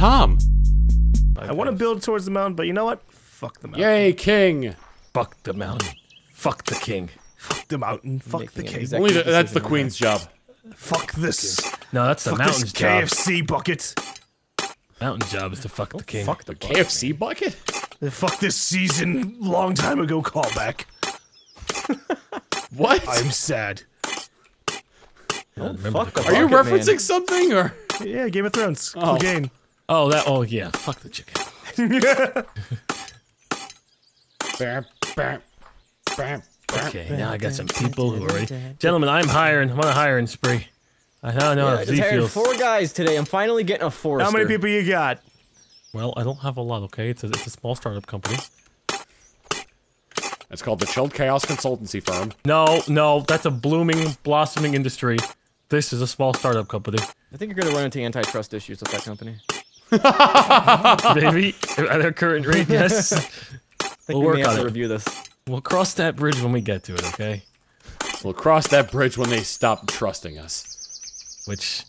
Tom. I want to build towards the mountain, but you know what? Fuck the mountain. Yay, king. Fuck the mountain. Fuck the king. Fuck the mountain. Fuck Making the king. exec- Only the, that's the decision, queen's job. Fuck this. No, that's the Fuck mountain's this job. KFC bucket. Mountain's job is to fuck the king. Fuck the KFC bucket? Fuck this season long time ago callback. What? I'm sad. Yeah, remember fuck the the Are you Bucket Man. referencing something or? Yeah, Game of Thrones. Oh. Clegane. Oh, that. Oh, yeah. Fuck the chicken. Bam, bam, bam, bam. Okay, now I got some people who are ready. Gentlemen, I'm hiring. I'm on a hiring spree. I don't know Yeah, I just Z hired feels. four guys today. I'm finally getting a forester. How many people you got? Well, I don't have a lot. Okay, it's a, it's a small startup company. It's called the Chilled Chaos Consultancy Firm. No, no, that's a blooming, blossoming industry. This is a small startup company. I think you're gonna run into antitrust issues with that company. Maybe at their current rate, yes. We'll we work on to it. review this. We'll cross that bridge when we get to it. Okay. We'll cross that bridge when they stop trusting us. Which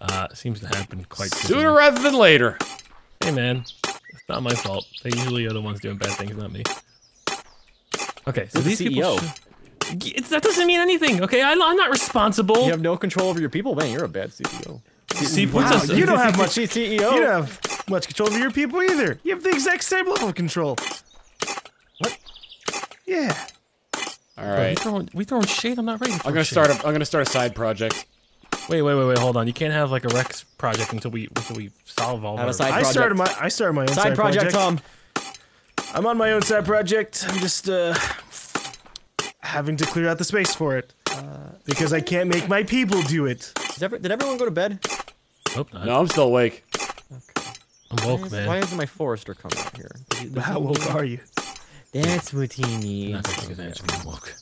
uh, seems to happen quite Sooner soon. rather than later. Hey, man, it's not my fault. They usually are the ones doing bad things, not me. Okay, so You're the these people. CEO. It's, that doesn't mean anything. Okay, I, I'm not responsible. You have no control over your people, man. You're a bad CEO. See, puts Wow, us. you don't have much. CEO. You don't have much control over your people either. You have the exact same level of control. What? Yeah. All right. We throwing, we throwing shade. I'm not ready. For I'm gonna shade. start. A, I'm gonna start a side project. Wait, wait, wait, wait. Hold on. You can't have like a Rex project until we until we solve all Have our. a side project. I started my I started my own side project, Tom. I'm on my own side project. I'm just uh having to clear out the space for it. because I can't make my people do it. ever, did everyone go to bed? Nope, not. No, I'm still awake. I'm Why, woke, is, man. why isn't my forester coming out here? Does How he- woke are you? That's what he I'm not gonna take advantage of being woke.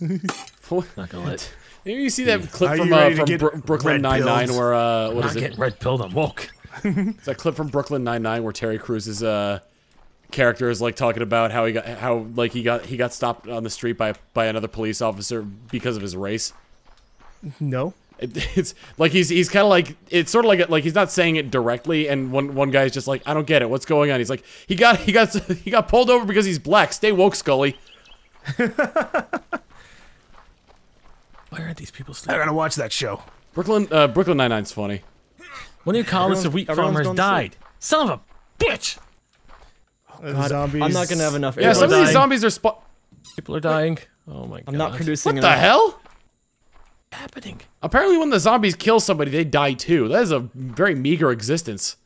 Not gonna let. Maybe You see that clip Are from uh, from Bro- Brooklyn red Nine Nine where uh, what not is it? getting red pilled. I'm woke. It's that clip from Brooklyn Nine Nine where Terry Crews's uh character is like talking about how he got how like he got he got stopped on the street by by another police officer because of his race. No. It, it's like he's he's kind of like it's sort of like like he's not saying it directly, and one one guy's just like I don't get it, what's going on? He's like he got he got he got pulled over because he's black. Stay woke, Scully. Why aren't these people I gotta watch that show. Brooklyn uh, Brooklyn Nine Nine's funny. One of your colonists of Everyone's- wheat everyone's farmers died. Son of a bitch! God, zombies. I'm not gonna have enough. Yeah, some of these dying. zombies are spot. People are dying. Oh my god. I'm not producing What the hell? What's happening? Apparently, when the zombies kill somebody, they die too. That is a very meager existence.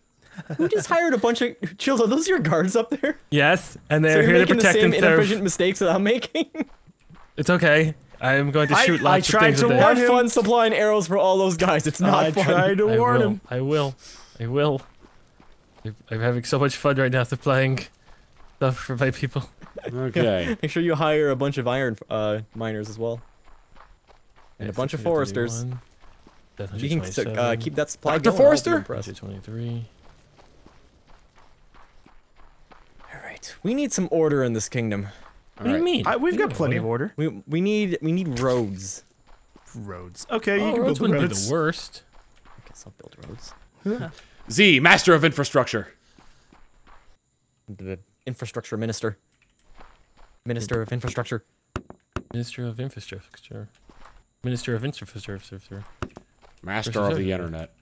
Who just hired a bunch of chills? Are those your guards up there? Yes, and they're you're here to making the same and serve. inefficient mistakes that I'm making. It's okay. I'm going to shoot I lots of tried things to a day. warn Have him. fun supplying arrows for all those guys. It's not I fun. tried to I warn will. him. I will. I will. I'm- I'm having so much fun right now supplying stuff for my people. Okay. Make sure you hire a bunch of iron uh, miners as well, and a bunch of foresters. You can uh, keep that supply Dr. going. I'll Forrester? 23. All right, we need some order in this kingdom. What do you mean? I, we've got plenty well, of order. We we need we need roads. Roads. Okay, you Oh, can roads build the wouldn't be the worst. I guess I'll build roads. Z, Master of Infrastructure. The infrastructure minister. Minister of infrastructure. Minister of Infrastructure. Minister of Infrastructure. Master of the Internet.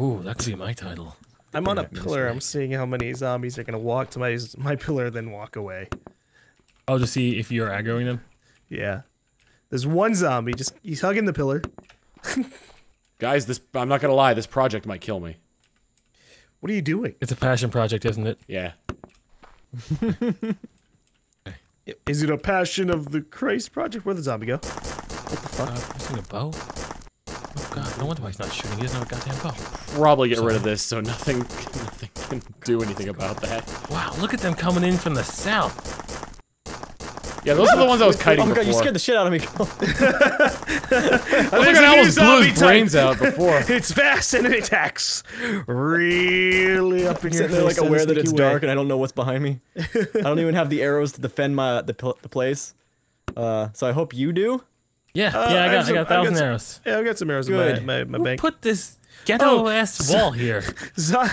Ooh, that could be my title. I'm on a pillar. I'm seeing how many zombies are gonna walk to my my pillar, then walk away. Oh, to see if you're aggroing them. Yeah. There's one zombie. Just he's hugging the pillar. Guys, this I'm not gonna lie, this project might kill me. What are you doing? It's a passion project, isn't it? Yeah. Is it a passion of the Christ project? Where'd the zombie go? Uh, using a bow? Oh god, no wonder why he's not shooting. He doesn't have a goddamn bow. Probably get rid of this so nothing nothing can do anything about that. Wow, look at them coming in from the south. Yeah, those are the ones I was kiting oh my god, you scared the shit out of me. I was like, I almost blew his brains out before. It's fast and it attacks really up in your Sitting there like face in aware that it's way. dark and I don't know what's behind me. I don't even have the arrows to defend my the, the place. Uh, so I hope you do. Yeah, Uh, yeah, I I got, I some- got a I've got thousand some- arrows. Yeah, I've got some arrows Good. in my, my, my Who bank. put this ghetto Oh, ass wall here? Zo-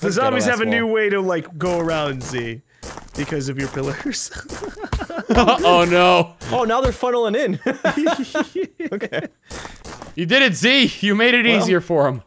the zombies have a new way to like go around Z because of your pillars. oh no. Oh, now they're funneling in. okay. You did it, Z. You made it easier for him.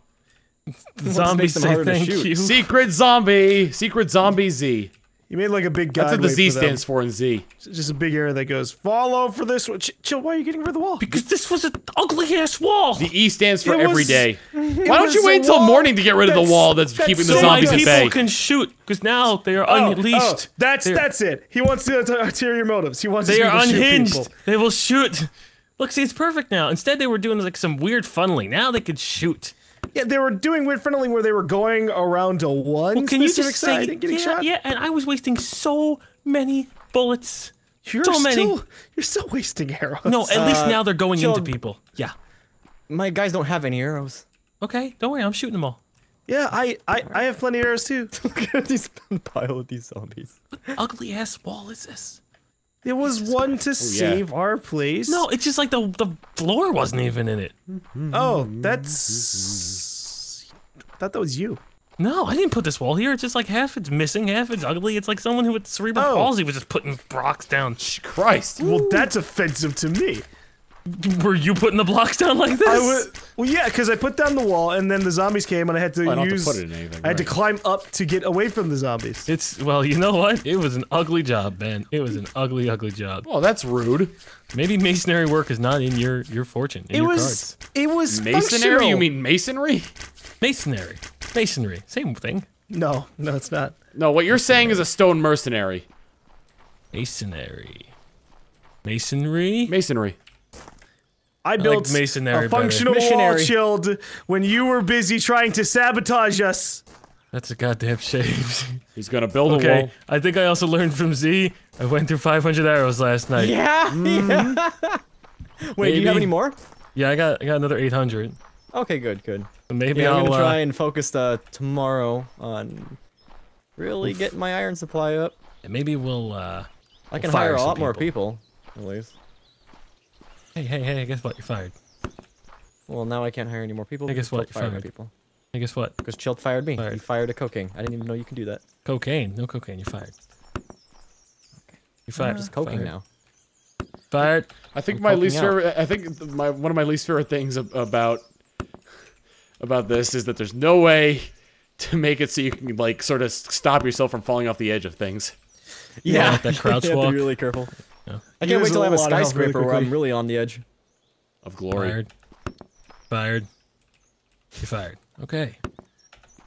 The zombies them say thank you. Secret zombie. Secret zombie Z. you made like a big That's god. what the Z for stands for in Z. Just a big area that goes follow for this one. Ch- chill. Why are you getting rid of the wall? Because this was an ugly ass wall. The E stands for It every was- day. Why don't you wait until morning to get rid of the wall that's, that's keeping the so so my zombies at people can shoot. Because now they are Oh, unleashed. oh, that's They're- that's it. He wants to the ulter- ulterior motives. He wants They his are people to shoot unhinged. They will shoot. Look, see, it's perfect now. Instead, they were doing like some weird funneling. Now they could shoot. Yeah, they were doing weird funneling where they were going around to one Well, can you specific just say, and getting yeah, shot. yeah? And I was wasting so many bullets. You're so many. still you're still wasting arrows. No, at least Uh, now they're going Jill- into people. Yeah. My guys don't have any arrows. Okay, don't worry. I'm shooting them all. Yeah, I, I I have plenty of arrows too. Look at these pile of these zombies. What Ugly ass wall is this? There was one to oh, save our place. No, it's just like the the floor wasn't even in it. Oh, that's. I thought that was you. No, I didn't put this wall here. It's just like half it's missing, half it's ugly. It's like someone who with cerebral Oh. palsy was just putting blocks down. Christ. Well, that's offensive to me. Were you putting the blocks down like this? I was, well, yeah, because I put down the wall, and then the zombies came, and I had to I don't to use. put it in anything, I had to climb up to get away from the zombies. It's well, you know what? It was an ugly job, Ben. It was an ugly, ugly job. Oh, that's rude. Maybe masonry work is not in your your fortune. In It your was. cards. It was Masonry? You mean masonry? masonry, masonry, same thing. No, no, it's not. No, what you're saying is a stone mercenary. Masonry, masonry. Masonry. I built masonry a better. functional wall Missionary. shield when you were busy trying to sabotage us. That's a goddamn shame. He's gonna build a okay, wall. I think I also learned from Z. I went through 500 arrows last night. Yeah. yeah. Wait, do you have any more? Yeah, I got I got another 800. Okay, good, good. So maybe Yeah, I'm I'll gonna try uh, and focus uh, tomorrow on really getting my iron supply up. And maybe we'll uh. I can fire hire a some lot more people. people, at least. Hey, hey, hey! Guess what? You're fired. Well, now I can't hire any more people. Hey, guess because what? Chilt fired Fired. people. Hey, guess what? Because Chilt fired me. Fired. He fired a cocaine. I didn't even know you can do that. Cocaine. No cocaine. You're fired. You're fired. Just coking fired. now. Fired. I think I'm my least out. favorite. I think my one of my least favorite things about about this is that there's no way to make it so you can like sort of stop yourself from falling off the edge of things. Yeah, like that crouch you have to walk. be really careful. Yeah. I can't wait loses till I have a a lot of health really skyscraper where I'm really on the edge. Of glory. Fired. Fired. You're fired. Okay.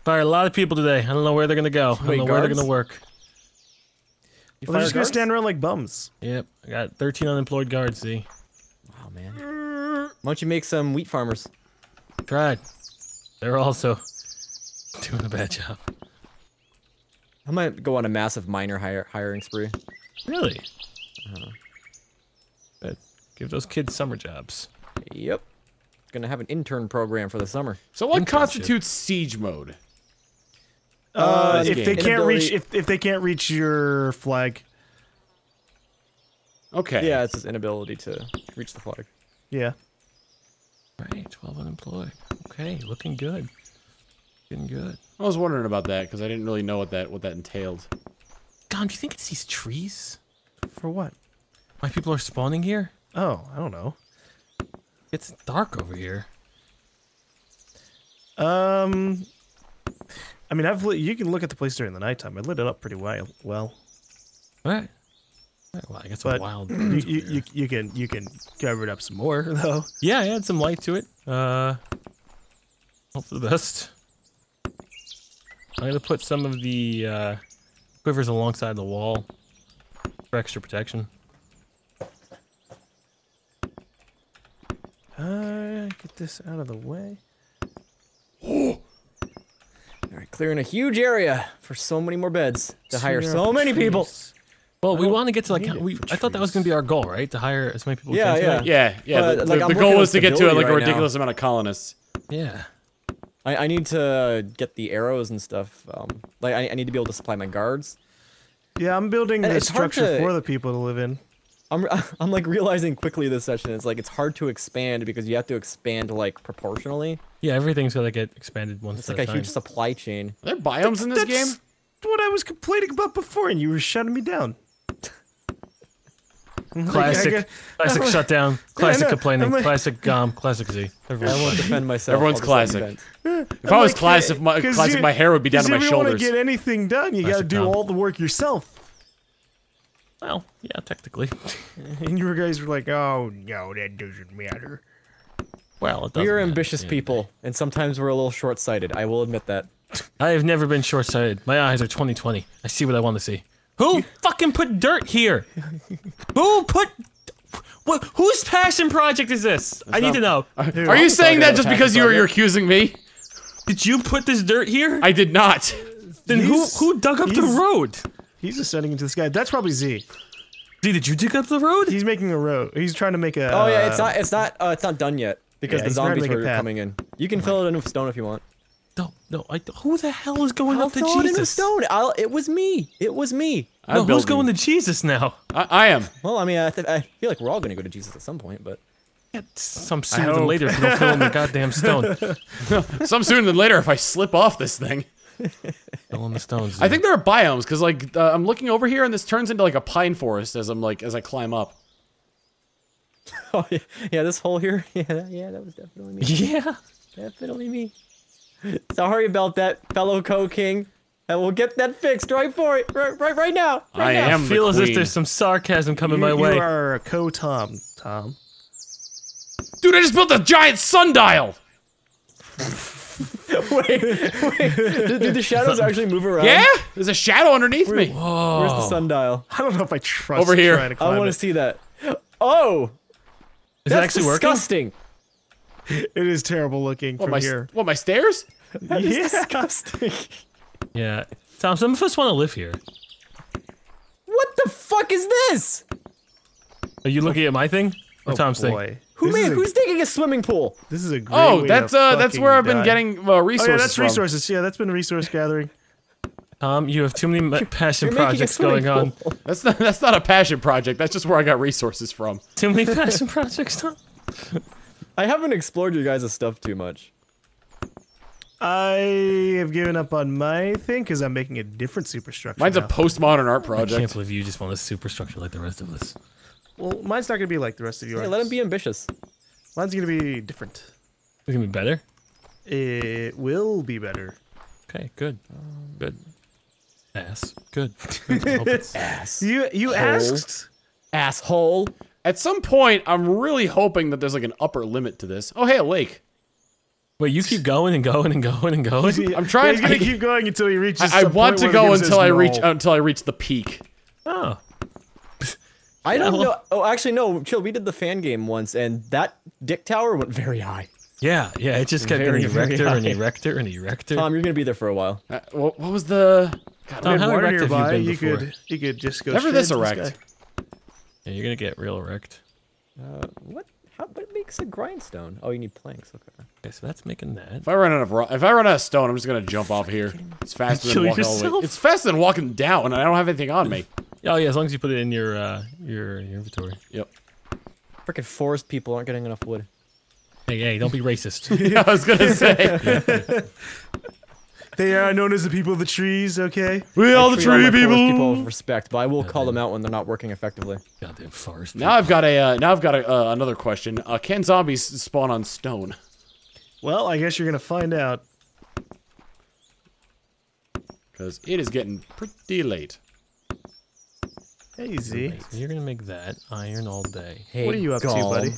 Fired a lot of people today. I don't know where they're gonna go. I don't Wait, know where they're gonna work. Well, they're fired just gonna stand around like bums. Yep. I got 13 unemployed guards. See. Oh man. Why don't you make some wheat farmers? Tried. They're also doing a bad job. I might go on a massive miner hire hiring spree. Really? But give those kids summer jobs. Yep. Gonna have an intern program for the summer. So what Internship. constitutes siege mode? Uh, this if they can't reach, if, if they can't reach your flag, Okay. Yeah, it's his inability to reach the flag. yeah. Right. 12 unemployed. Okay. Looking good. Looking good. I was wondering about that because I didn't really know what that what that entailed. Don, do you think it's these trees? For what? Why people are spawning here? Oh, I don't know. It's dark over here. Um, I mean, I've lit, you can look at the place during the nighttime. I lit it up pretty well. Well, All right. All right, well, I guess but a wild. you, you, you, you can you can cover it up some more though. yeah, I add some light to it. Uh, hope for the best. I'm gonna put some of the uh, quivers alongside the wall for extra protection. Uh, get this out of the way. All right, clearing a huge area for so many more beds to hire so up many people. Well, we want to get to like need we. for I thought that was gonna be our goal, right? To hire as many people. as we Yeah, can tonight? Yeah, yeah. But, the like, the, the goal was to get to stability like a right now. ridiculous amount of colonists. Yeah. I, I need to get the arrows and stuff. Um, like I, I need to be able to supply my guards. Yeah, I'm building And the structure to- for the people to live in. I'm I'm like realizing quickly this session is like it's hard to expand because you have to expand like proportionally. Yeah, everything's gotta get expanded once. It's like a, a huge supply chain. Are there biomes in this That's game? What I was complaining about before, and you were shutting me down. Classic, Like, classic shutdown, classic know. complaining, like- classic um, classic Z. I Everyone's won't defend myself. Everyone's classic. If I was like, classic, my, 'cause classic, you- my hair would be down to my shoulders. if you want to get anything done, you got to do Tom. all the work yourself. Well, yeah, technically. And you guys were like, "Oh no, that doesn't matter." Well, it doesn't We are ambitious Yeah. people, and sometimes we're a little short-sighted. I will admit that. I have never been short-sighted. My eyes are 20/20. I see what I want to see. Who fucking put dirt here? Who put? What? Whose passion project is this? I need to know. Are you saying that just because you're, you're accusing me? Did you put this dirt here? I did not. then who He's- who dug up the road? He's ascending into the sky. That's probably Z. Z, did you dig up the road? He's making a road. He's trying to make a. Oh yeah, it's uh, not it's not uh, it's not done yet because Yeah, the he's trying to zombies make a were coming in. You can fill it in with stone if you want. No, no. I, who the hell is going I'll up to fill it in with Jesus? stone. I'll, it was me. It was me. I'm No, who's going to Jesus now? I, I am. Well, I mean, I, th- I feel like we're all gonna go to Jesus at some point, but Some sooner than hope. later, if no fill in the goddamn stone. Some sooner than later if I slip off this thing. Fill in the stones. I think there are biomes because like uh, I'm looking over here and this turns into like a pine forest as I'm like as I climb up. oh yeah, yeah, this hole here, yeah, that, yeah, that was definitely me. Yeah. definitely me. Sorry about that, fellow co-king. And we'll get that fixed right for it, right, right, right now. Right I now. am feel the as queen. if there's some sarcasm coming You, my you way. are a co-Tom, Tom. Dude, I just built a giant sundial. wait, wait. Do, do the shadows actually move around? Yeah, there's a shadow underneath me. Whoa. Where's the sundial? I don't know if I trust Over here. trying to I want to see that. Oh, Is it that's actually working? Disgusting. It is terrible looking What from my here. what my stairs? That is Yeah. disgusting. Yeah. Tom, some of us want to live here. What the fuck is this? Are you looking at my thing? Or Oh, Tom's thing? Who This made? a- Who's digging a swimming pool? This is a great Oh, way that's to uh that's fucking where I've been die. getting uh, Oh resources yeah, that's from. resources. Yeah, that's been resource gathering. Tom, you have too many ma- passion You're projects swimming going on. That's not that's not a passion project. That's just where I got resources from. Too many passion projects, Tom? I haven't explored your guys' stuff too much. I have given up on my thing because I'm making a different superstructure. Mine's a postmodern art project. I can't project. believe you just want a superstructure like the rest of us. well, mine's not gonna be like the rest of yours. Yeah, let him be ambitious. Mine's gonna be different. It's gonna be better? It will be better. Okay, good. Um, good. Ass. Good. Good. I hope it's- Ass. You you Hole. asked. Asshole. At some point, I'm really hoping that there's like an upper limit to this. Oh, hey, a lake. Wait, you keep going and going and going and going? I'm trying- He's gonna I- keep going until he reaches. I, I want point to where go until I no. reach until I reach the peak. Oh. I don't know. Oh, actually, no. Chill. We did the fan game once, and that dick tower went very high. Yeah, yeah, it just kept Very, getting very erector and high. erector and erector. Tom, you're gonna be there for a while. Uh, what, what was the? God, Tom, With how water erect have you nearby, been you before? could you could just go. Never this into the erect. sky. Yeah, you're gonna get real erect. Uh, what? How? What makes a grindstone? Oh, you need planks. Okay. Okay, so that's making that. If I run out of ro- if I run out of stone, I'm just gonna jump off here. It's faster than Kill walking all the way. It's faster than walking down, and I don't have anything on me. Oh yeah, as long as you put it in your uh your, your inventory. Yep. Freaking forest people aren't getting enough wood. Hey, hey, don't be racist. Yeah, I was gonna say They are known as the people of the trees. Okay. we all the tree my people people. with respect, but I will call them out when they're not working effectively. Goddamn forest. Now I've got a uh, now I've got a, uh, another question. Uh, can zombies spawn on stone? Well, I guess you're gonna find out. Because it is getting pretty late. Hey Z, you're gonna make that iron all day. Hey, what are you up to, buddy?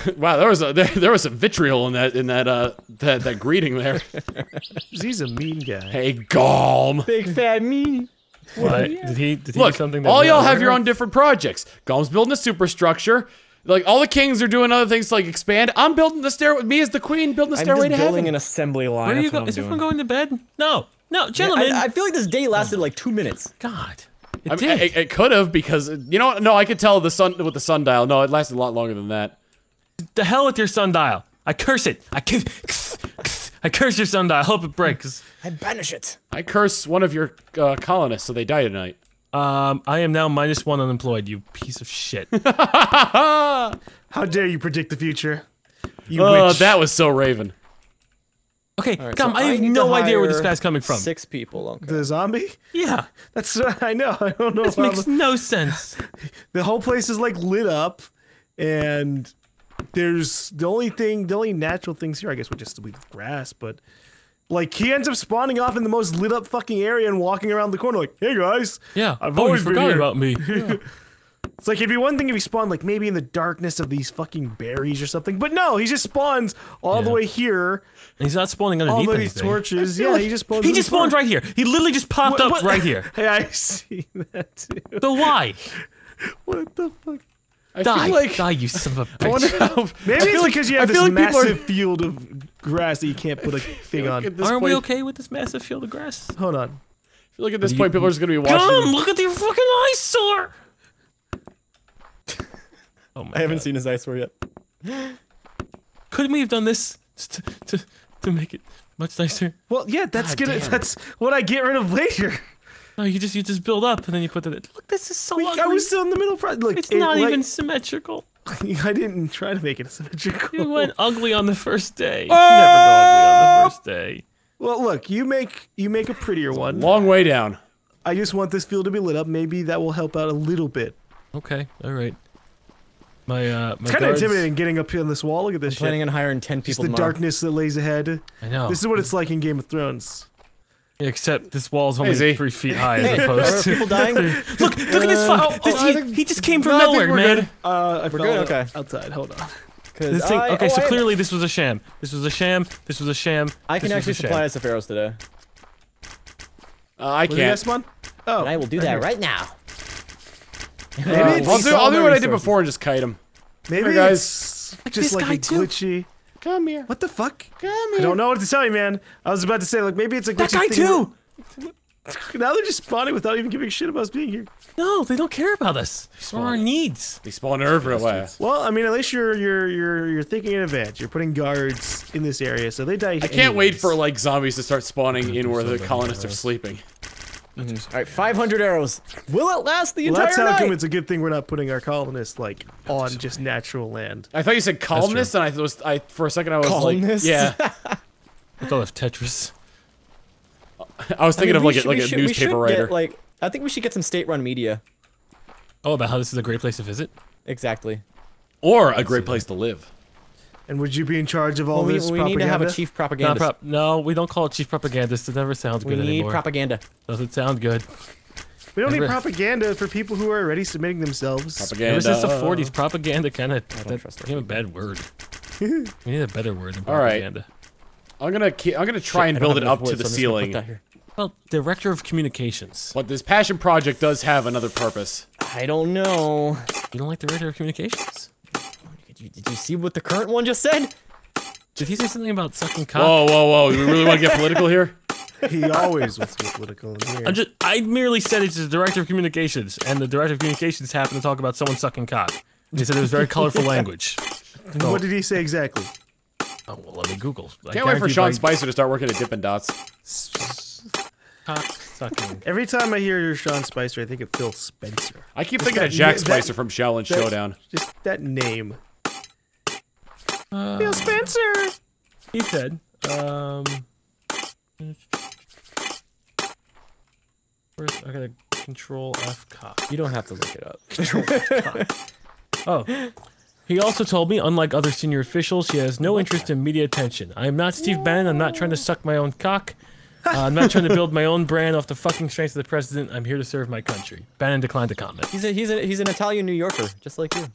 wow, there was a there, there was some vitriol in that in that uh that, that greeting there. He's a mean guy. hey, Galm. Big fat mean. Why? Did he? Did he Look, do something? That all y'all have your own different projects. Galm's building a superstructure. Like all the kings are doing other things to like expand. I'm building the stairway. Me as the queen building the I'm stairway just to building heaven. an assembly line. Where are you That's going? Is doing. everyone going to bed? No, no, I, gentlemen. I feel like this day lasted like two minutes. God, it I mean, did. it, it could have because you know what? No, I could tell the sun with the sundial. No, it lasted a lot longer than that. The hell with your sundial. I curse it. I curse. I curse your sundial. I hope it breaks. I banish it. I curse one of your uh, colonists so they die tonight. Um, I am now minus one unemployed. You piece of shit. How dare you predict the future? You Oh, witch. that was so Raven. Okay, Alright, come. so I have need no idea where this guy's coming from. Six people. Okay. the zombie. Yeah, That's I know. I don't know. this how makes the, no sense. the whole place is like lit up, and there's the only thing, the only natural things here, I guess, would just be grass. But like he ends up spawning off in the most lit up fucking area and walking around the corner like, "Hey guys." Yeah. I've oh, always forgot about me. It's like it'd be one thing if he spawned like maybe in the darkness of these fucking berries or something, but no, he just spawns all the way here, And he's not spawning all underneath of these torches. Yeah, he just spawns. He just spawned right here. He literally just popped What- up what- right here. Hey, I see that too. So why? What the fuck? I Die, feel like die, you son of a I wonder how. Maybe I it's feel like- because you I have this feel like people are- massive field of grass that you can't put a thing on. Aren't we okay with this massive field of grass? Hold on. I feel like at this point, people are just gonna be watching. Come, look at your fucking eyesore. Oh my I haven't God. seen his eyesore yet. Couldn't we have done this to, to, to make it much nicer? Well, yeah, that's God gonna. That's what I get rid of later. No, you just you just build up and then you put the look. This is so We- ugly. I was still in the middle. Pro- look, it's it, not like- even symmetrical. I didn't try to make it symmetrical. You went ugly on the first day. You never go ugly on the first day. Well, look, you make you make a prettier one. Long way down. I just want this field to be lit up. Maybe that will help out a little bit. Okay, all right. My uh, my It's kind of intimidating getting up here on this wall. Look at this shit. Planning on hiring ten people. Just people the tomorrow. darkness that lays ahead. I know. This is what it's like in Game of Thrones. Except this wall's only Z. three feet high Hey, as are opposed to. people dying? look, look at this fuck. This, oh, he, he just came from No, nowhere, we're man. good. Uh, I We're good? Okay. outside. Hold on. This thing, I- okay, oh, so I- clearly this was a sham. This was a sham. This was a sham. I can actually supply us with arrows today. Uh, I What did you can't. guys spawn? Oh, And I will do that right now. Maybe Uh, I'll do. I'll do the what I did before and just kite him. Maybe Hey, guys. it's Like just this like guy a too. glitchy. Come here. What the fuck? Come here. I don't know what to tell you, man. I was about to say like maybe it's a glitchy That guy thing too. where- Now they're just spawning without even giving a shit about us being here. No, they don't care about us or our needs. They spawn everywhere. Well, I mean, at least you're you're you're you're thinking in advance. You're putting guards in this area, so they die. I can't wait for like zombies to start spawning in where the colonists are sleeping. Mm-hmm. All right, 500 arrows. Will it last the Well, entire that's how night? come it's a good thing we're not putting our colonists like on just natural land. I thought you said columnist, and I was I for a second I was Columnist? like, yeah, I thought of Tetris. I was I thinking mean, of we like a, like a should- newspaper writer. Get, like, I think we should get some state-run media. Oh, about how this is a great place to visit. Exactly. or a great place to live. And would you be in charge of all Well, we this we propaganda? need to have a chief No, propagandist. prop, no, we don't call it chief propagandist. It never sounds we good need anymore. propaganda. Doesn't sound good. we don't need propaganda for people who are already submitting themselves. Propaganda. Ever since the 40s, propaganda kind of don't that trust became a bad word. we need a better word than propaganda. All right. I'm gonna I'm gonna try and build it up to the so I'm just gonna put ceiling. Well, director of communications. But this passion project does have another purpose. I don't know. You don't like the director of communications? Did you, did you see what the current one just said? Did he say something about sucking cock? Whoa, whoa, whoa! We really want to get political here? he always wants to be political in here. I'm just, I merely said it's the director of communications, and the director of communications happened to talk about someone sucking cock. He said it was very colorful language. What did he say exactly? Oh, well, let me Google. I Can't wait for Sean if I- Spicer to start working at Dippin' Dots. Cock sucking. Every time I hear your Sean Spicer, I think of Phil Spencer. I keep Just thinking that- of Jack that- Spicer from Xiaolin that- Showdown. Just that name. Uh, Phil Spencer. he said, um, first I gotta control F cock. You don't have to look it up. Control Oh. He also told me, unlike other senior officials, he has no interest in media attention. I am not Steve Bannon. I'm not trying to suck my own cock. Uh, I'm not trying to build my own brand off the fucking strength of the president. I'm here to serve my country. Bannon declined to comment. He's a, he's a, he's an Italian New Yorker, just like you.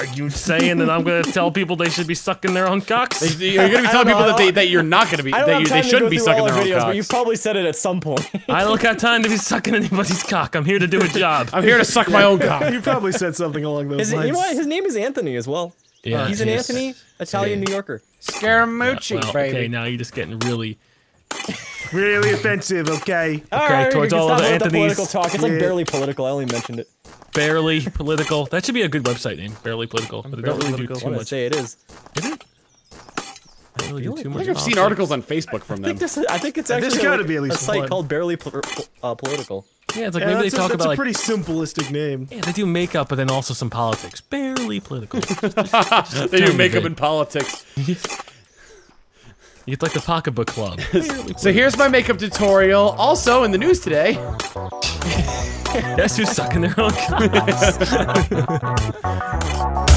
Are you saying that I'm going to tell people they should be sucking their own cocks? Are You're gonna be telling people that they that you're not gonna be I don't that have you, time they to shouldn't go be sucking all their our own videos, but cocks. you've probably said it at some point. I don't got time to be sucking anybody's cock. I'm here to do a job. I'm here to suck my own cock. You probably said something along those His, lines. you know what? His name is Anthony as well. Yeah, he's an yes. Anthony, Italian New Yorker. Scaramucci, Well, baby. okay, now you're just getting really. Really offensive, okay? All right, towards you can all stop other with the Anthony's. political talk. It's like barely political. I only mentioned it. Barely political. That should be a good website name. Barely political, but it don't really do political. too I to much. say it is. Is it? I don't really do too I much. think I've seen articles on Facebook from I think them. this. I think it's There's actually gotta like be at least a site one. called barely Pol- uh, political. Yeah, it's like Yeah, maybe they that's a, talk that's about a like pretty simplistic name. yeah, they do makeup, but then also some politics, barely political. they do makeup and politics. It's like the pocketbook club. So here's my makeup tutorial. Also in the news today. Guess who's sucking their own cocks?